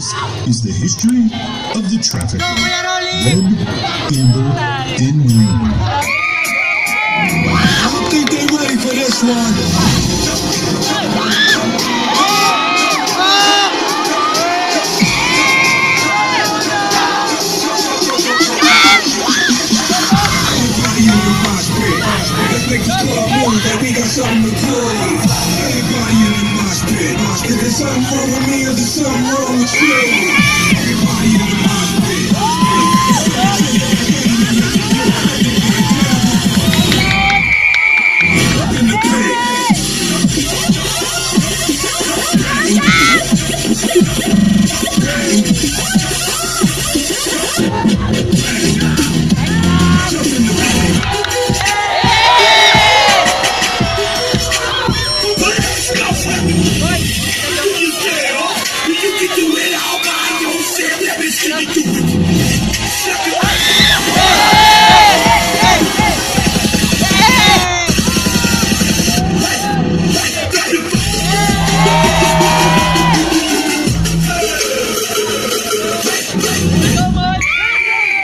This is the history of the traffic. Red, amber, and green. I think they ready for this one. Everybody in there's something wrong with me or there's something wrong with you. Everybody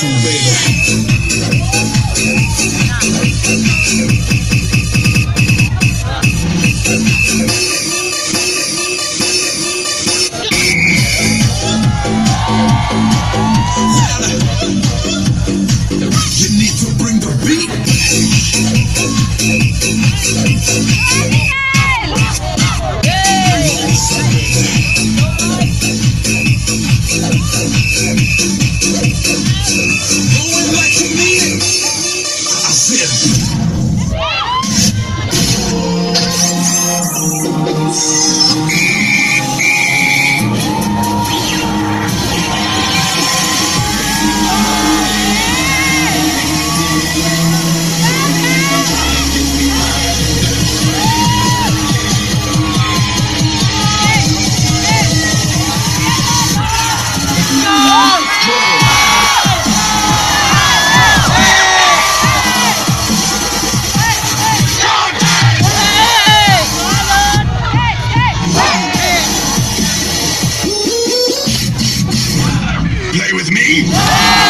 No more sin. peyi.